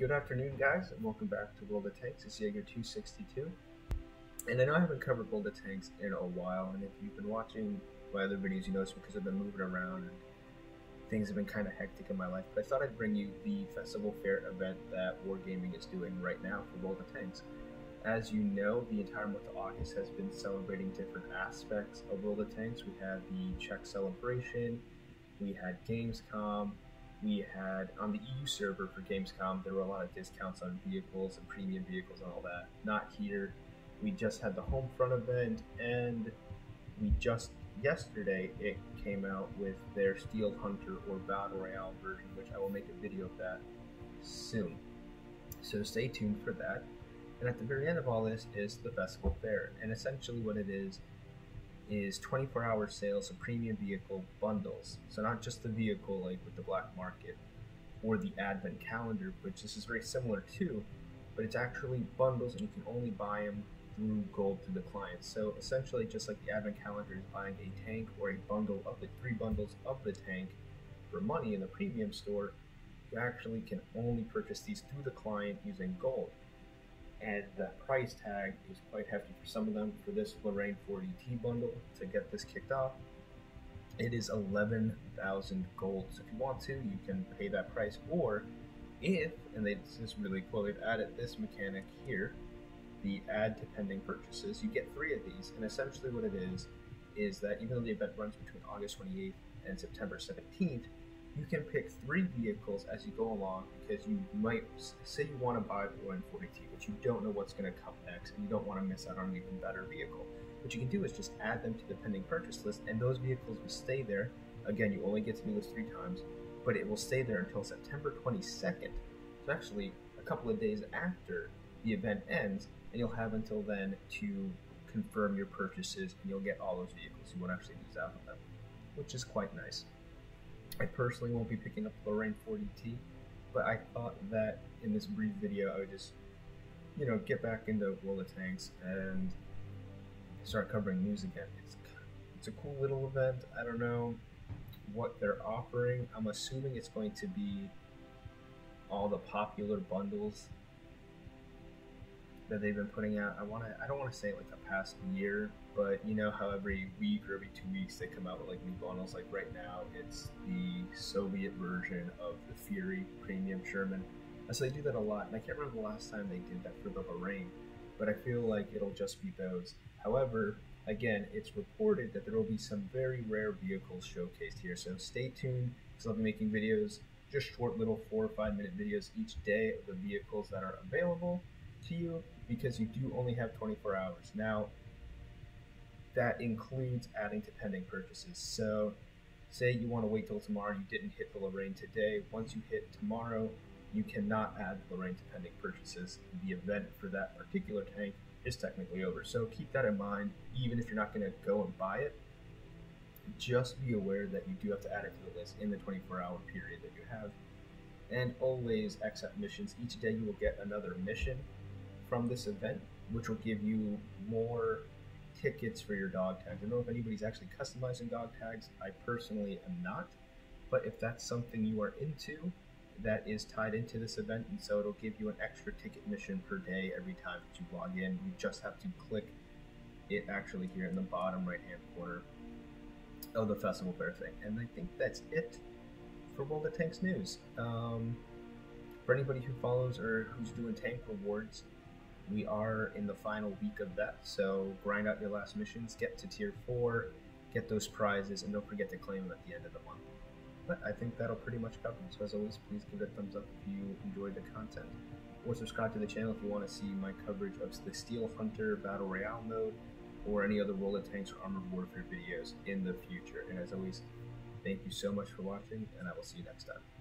Good afternoon, guys, and welcome back to World of Tanks. It's Jager262. And I know I haven't covered World of Tanks in a while, and if you've been watching my other videos, you know it's because I've been moving around and things have been kind of hectic in my life. But I thought I'd bring you the Festival Fair event that Wargaming is doing right now for World of Tanks. As you know, the entire month of August has been celebrating different aspects of World of Tanks. We had the Czech celebration, we had Gamescom, we had on the EU server for Gamescom, there were a lot of discounts on vehicles and premium vehicles and all that. Not here. We just had the Homefront event, and we just yesterday it came out with their Steel Hunter or Battle Royale version, which I will make a video of that soon. So stay tuned for that. And at the very end of all this is the Festival Fair, and essentially what it is is 24 hour sales of premium vehicle bundles. So, not just the vehicle like with the black market or the advent calendar, which this is very similar to, but it's actually bundles and you can only buy them through gold through the client. So, essentially, just like the advent calendar is buying a tank or a bundle of the three bundles of the tank for money in the premium store, you actually can only purchase these through the client using gold and the price tag is quite hefty for some of them. For this Lorraine 40T bundle, to get this kicked off, it is 11,000 gold. So if you want to, you can pay that price. Or if, and they, this is really cool, they've added this mechanic here, the add to pending purchases. You get three of these, and essentially what it is, is that even though the event runs between August 28th and September 17th, you can pick three vehicles as you go along because you might say you want to buy the Lorraine 40T, but you don't know what's going to come next, and you don't want to miss out on an even better vehicle. What you can do is just add them to the pending purchase list, and those vehicles will stay there. Again, you only get to do this three times, but it will stay there until September 22nd. So actually, a couple of days after the event ends, and you'll have until then to confirm your purchases, and you'll get all those vehicles. You won't actually lose out on them, which is quite nice. I personally won't be picking up the Lorraine 40T, but I thought that in this brief video I would just, you know, get back into World of Tanks and start covering news again. It's, it's a cool little event. I don't know what they're offering. I'm assuming it's going to be all the popular bundles that they've been putting out. I want to. I don't want to say like the past year, but you know how every week or every two weeks they come out with like new bundles. Like right now, it's the Soviet version of the Fury Premium Sherman. And so they do that a lot, and I can't remember the last time they did that for the Lorraine, but I feel like it'll just be those. However, again, it's reported that there will be some very rare vehicles showcased here, so stay tuned because I'll be making videos, just short little four or five minute videos each day of the vehicles that are available to you because you do only have 24 hours. Now, that includes adding to pending purchases. So, say you want to wait till tomorrow, you didn't hit the Lorraine today. Once you hit tomorrow, you cannot add Lorraine to pending purchases. The event for that particular tank is technically over. So keep that in mind, even if you're not going to go and buy it. Just be aware that you do have to add it to the list in the 24 hour period that you have. And always accept missions. Each day you will get another mission from this event, which will give you more tickets for your dog tags. I don't know if anybody's actually customizing dog tags. I personally am not, but if that's something you are into, that is tied into this event, and so it'll give you an extra ticket mission per day every time that you log in. You just have to click it actually here in the bottom right hand corner of the festival fair thing. And I think that's it for World of Tanks news. Um, for anybody who follows or who's doing tank rewards, we are in the final week of that, so grind out your last missions, get to tier 4, get those prizes, and don't forget to claim them at the end of the month. But I think that'll pretty much cover it. So as always, please give it a thumbs up if you enjoyed the content. Or subscribe to the channel if you want to see my coverage of the Steel Hunter Battle Royale mode or any other World of Tanks or Armored Warfare videos in the future. And as always, thank you so much for watching, and I will see you next time.